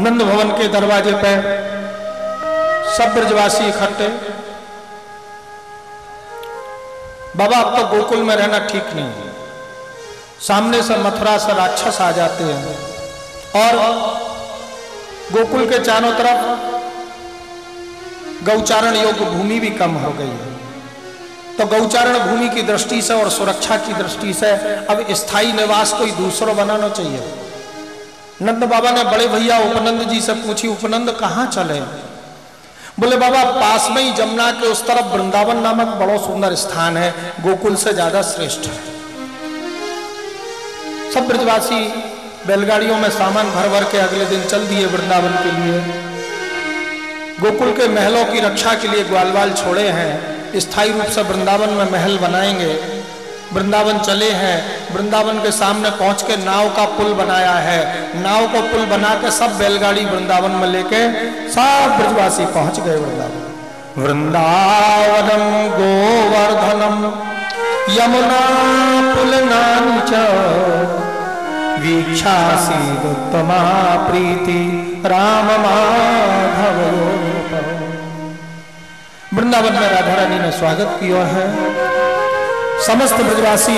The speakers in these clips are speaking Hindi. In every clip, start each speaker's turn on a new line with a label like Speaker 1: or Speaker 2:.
Speaker 1: नंद भवन के दरवाजे पर सब ब्रजवासी इकट्ठे। बाबा, अब तो गोकुल में रहना ठीक नहीं है। सामने से मथुरा से राक्षस आ जाते हैं और गोकुल के चारों तरफ़ गौचारण योग्य भूमि भी कम हो गई है। तो गौचारण भूमि की दृष्टि से और सुरक्षा की दृष्टि से अब स्थायी निवास कोई दूसरा बनाना चाहिए। नंद बाबा ने बड़े भैया उपनंद जी से पूछी, उपनंद, कहाँ चले? बोले, बाबा, पास में ही जमुना के उस तरफ़ वृंदावन नामक बड़ो सुंदर स्थान है, गोकुल से ज़्यादा श्रेष्ठ है। सब ब्रजवासी बैलगाड़ियों में सामान भर भर के अगले दिन चल दिए वृंदावन के लिए। गोकुल के महलों की रक्षा के लिए ग्वालवाल छोड़े हैं। स्थायी रूप से वृंदावन में महल बनाएँगे। वृंदावन चले हैं। वृंदावन के सामने पहुँच के नाव का पुल बनाया है। नाव को पुल बना के सब बैलगाड़ी वृंदावन में लेके सब ब्रजवासी पहुँच गए वृंदावन। वृंदावनम गोवर्धनम, यमुना पुलनाच वीक्षासीदुत्तमा प्रीति, राम माधव वृंदावन में राधा रानी ने स्वागत किया है। समस्त ब्रजवासी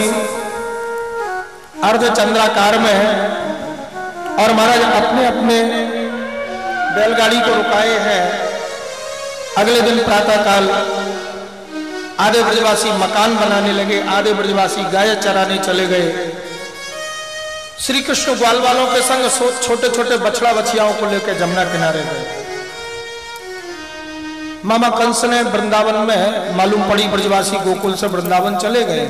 Speaker 1: अर्ध चंद्राकार में है और महाराज अपने अपने बैलगाड़ी को रुकाए हैं। अगले दिन प्रातः काल आधे ब्रजवासी मकान बनाने लगे, आधे ब्रजवासी गाय चराने चले गए। श्री कृष्ण ग्वाल वालों के संग छोटे छोटे बछड़ा बछियाओं को लेकर जमुना किनारे गए। मामा कंस ने वृंदावन में मालूम पड़ी ब्रजवासी गोकुल से वृंदावन चले गए।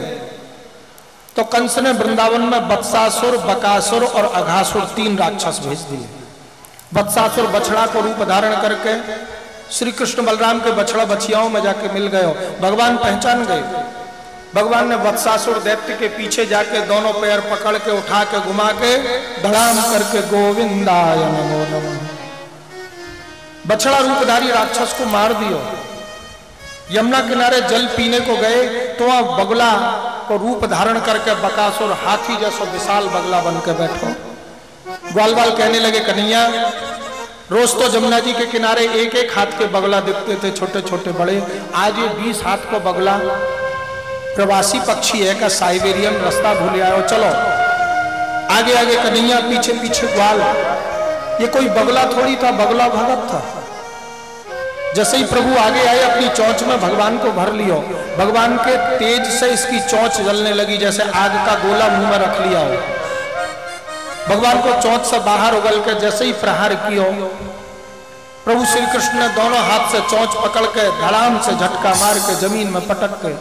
Speaker 1: तो कंस ने वृंदावन में बत्सासुर, बकासुर और अघासुर तीन राक्षस भेज दिए। बत्सासुर बछड़ा को रूप धारण करके श्री कृष्ण बलराम के बछड़ा बछियाओं में जाके मिल गए। भगवान पहचान गए। भगवान ने वत्सासुर दैत्य के पीछे जाके दोनों पैर पकड़ के उठा के घुमा के धड़ाम करके गोविंदाय नमो नमः। बछड़ा रूपधारी राक्षस को मार दियो। यमुना किनारे जल पीने को गए तो वहाँ बगला को रूप धारण करके बकासुर हाथी जैसा विशाल बगला बन के बैठो। ग्वाल बाल कहने लगे, कन्हैया, रोज तो जमुना जी के किनारे एक एक हाथ के बगला दिखते थे छोटे छोटे बड़े। आज ये बीस हाथ को बगला प्रवासी पक्षी है का साइबेरियन रास्ता भूल आयो चलो आगे आगे कन्हैया पीछे पीछे ग्वाल ये कोई बगला थोड़ी था, बगला भगत था। जैसे ही प्रभु आगे आए, अपनी चौंच में भगवान को भर लियो। भगवान के तेज से इसकी चौंच जलने लगी, जैसे आग का गोला मुँह में रख लिया हो। भगवान को चौंच से बाहर उगल के जैसे ही प्रहार कियो, प्रभु श्री कृष्ण ने दोनों हाथ से चौंच पकड़ के धड़ाम से झटका मार के ज़मीन में पटक के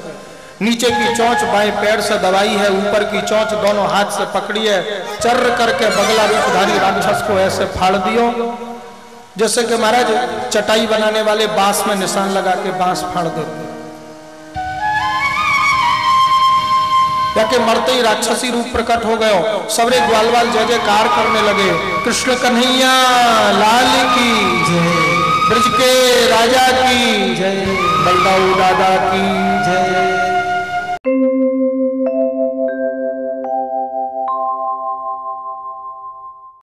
Speaker 1: नीचे की चौंच बाएँ पैर से दबाई है, ऊपर की चौंच दोनों हाथ से पकड़ी है चर्र करके बगला रूपधारी राक्षस को ऐसे फाड़ दियो। जैसे कि महाराज, चटाई बनाने वाले बाँस में निशान लगा के बाँस फाड़ देते या के मरते ही राक्षसी रूप प्रकट हो गयो सबरे ग्वालवाल जय जयकार करने लगे। कृष्ण कन्हैया, लाल की जय। ब्रज के राजा की जय। बलदाऊ दादा की